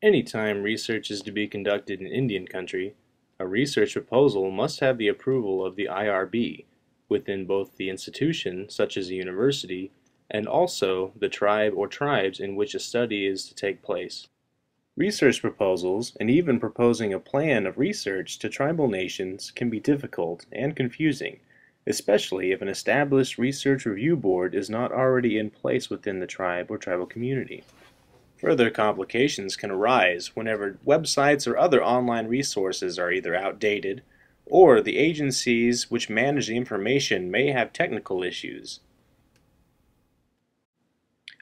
Anytime research is to be conducted in Indian country, a research proposal must have the approval of the IRB within both the institution, such as a university, and also the tribe or tribes in which a study is to take place. Research proposals, and even proposing a plan of research to tribal nations, can be difficult and confusing, especially if an established research review board is not already in place within the tribe or tribal community. Further complications can arise whenever websites or other online resources are either outdated or the agencies which manage the information may have technical issues.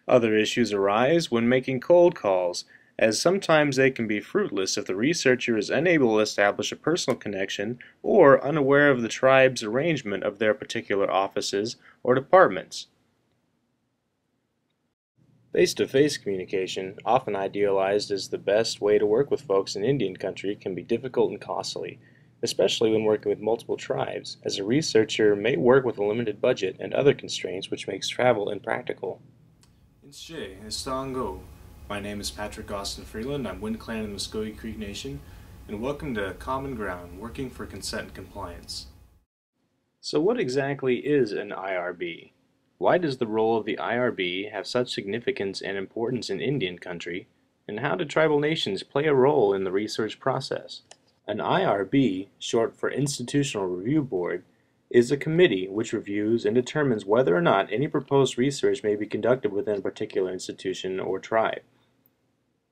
Other issues arise when making cold calls, as sometimes they can be fruitless if the researcher is unable to establish a personal connection or unaware of the tribe's arrangement of their particular offices or departments. Face-to-face communication, often idealized as the best way to work with folks in Indian country, can be difficult and costly, especially when working with multiple tribes, as a researcher may work with a limited budget and other constraints which makes travel impractical. Inche, Estango. My name is Patrick Austin Freeland. I'm Wind Clan in the Muskogee Creek Nation, and welcome to Common Ground, working for consent and compliance. So what exactly is an IRB? Why does the role of the IRB have such significance and importance in Indian country, and how do tribal nations play a role in the research process? An IRB, short for Institutional Review Board, is a committee which reviews and determines whether or not any proposed research may be conducted within a particular institution or tribe.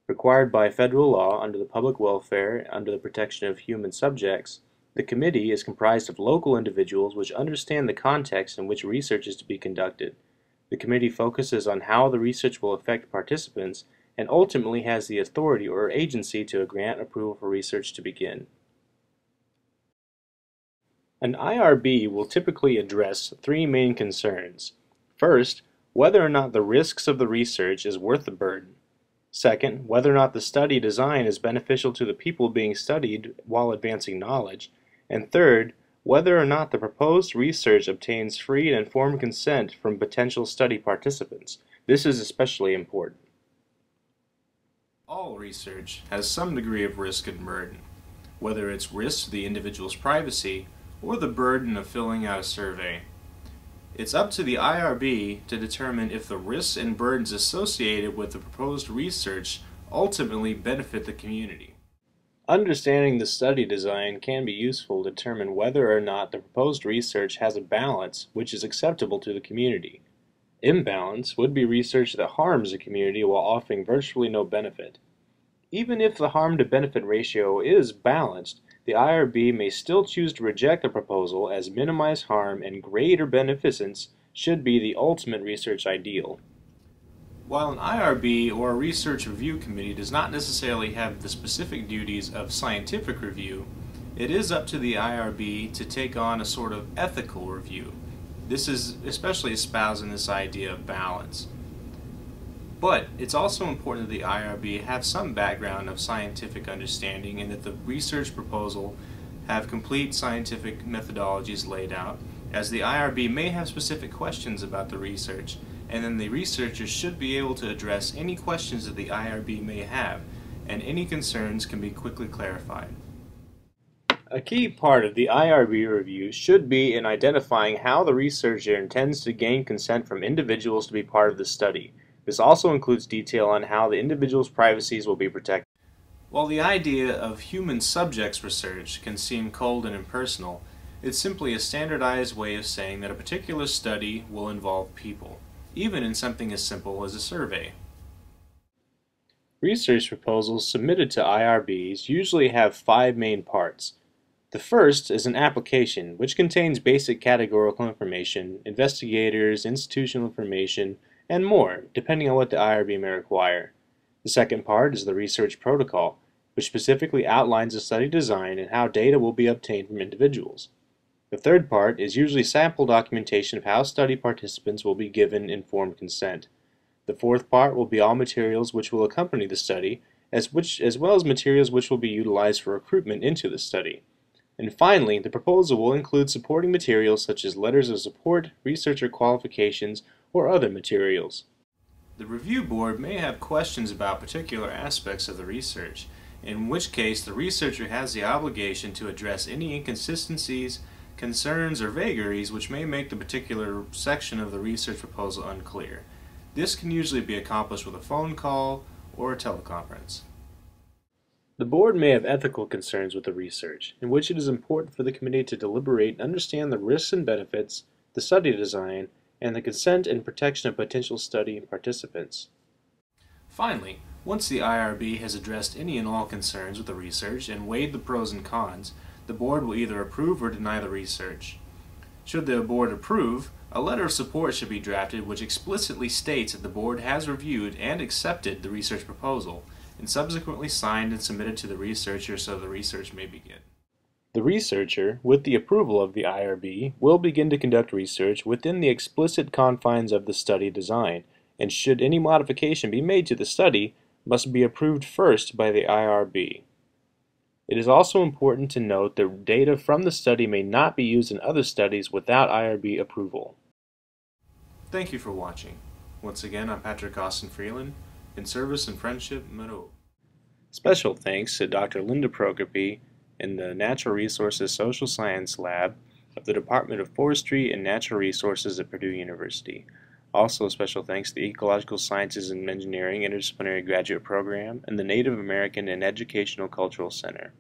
Required by federal law under the public welfare under the protection of human subjects, the committee is comprised of local individuals which understand the context in which research is to be conducted. The committee focuses on how the research will affect participants and ultimately has the authority or agency to grant approval for research to begin. An IRB will typically address three main concerns. First, whether or not the risks of the research is worth the burden. Second, whether or not the study design is beneficial to the people being studied while advancing knowledge and third, whether or not the proposed research obtains free and informed consent from potential study participants. This is especially important. All research has some degree of risk and burden, whether it's risk to the individual's privacy or the burden of filling out a survey. It's up to the IRB to determine if the risks and burdens associated with the proposed research ultimately benefit the community. Understanding the study design can be useful to determine whether or not the proposed research has a balance which is acceptable to the community. Imbalance would be research that harms the community while offering virtually no benefit. Even if the harm to benefit ratio is balanced, the IRB may still choose to reject a proposal as minimized harm and greater beneficence should be the ultimate research ideal. While an IRB or a research review committee does not necessarily have the specific duties of scientific review, it is up to the IRB to take on a sort of ethical review. This is especially espousing this idea of balance. But it's also important that the IRB have some background of scientific understanding and that the research proposal have complete scientific methodologies laid out, as the IRB may have specific questions about the research and then the researchers should be able to address any questions that the IRB may have, and any concerns can be quickly clarified. A key part of the IRB review should be in identifying how the researcher intends to gain consent from individuals to be part of the study. This also includes detail on how the individual's privacies will be protected. While the idea of human subjects research can seem cold and impersonal, it's simply a standardized way of saying that a particular study will involve people even in something as simple as a survey. Research proposals submitted to IRBs usually have five main parts. The first is an application, which contains basic categorical information, investigators, institutional information, and more, depending on what the IRB may require. The second part is the research protocol, which specifically outlines the study design and how data will be obtained from individuals. The third part is usually sample documentation of how study participants will be given informed consent. The fourth part will be all materials which will accompany the study, as, which, as well as materials which will be utilized for recruitment into the study. And finally, the proposal will include supporting materials such as letters of support, researcher qualifications, or other materials. The review board may have questions about particular aspects of the research, in which case the researcher has the obligation to address any inconsistencies, concerns, or vagaries which may make the particular section of the research proposal unclear. This can usually be accomplished with a phone call or a teleconference. The board may have ethical concerns with the research, in which it is important for the committee to deliberate and understand the risks and benefits, the study design, and the consent and protection of potential study participants. Finally, once the IRB has addressed any and all concerns with the research and weighed the pros and cons, the board will either approve or deny the research. Should the board approve, a letter of support should be drafted which explicitly states that the board has reviewed and accepted the research proposal, and subsequently signed and submitted to the researcher so the research may begin. The researcher, with the approval of the IRB, will begin to conduct research within the explicit confines of the study design, and should any modification be made to the study, must be approved first by the IRB. It is also important to note that data from the study may not be used in other studies without IRB approval. Thank you for watching. Once again, I'm Patrick Austin Freeland, in service and friendship, Maro. Special thanks to Dr. Linda Prokopy, in the Natural Resources Social Science Lab of the Department of Forestry and Natural Resources at Purdue University. Also, special thanks to the Ecological Sciences and Engineering Interdisciplinary Graduate Program and the Native American and Educational Cultural Center.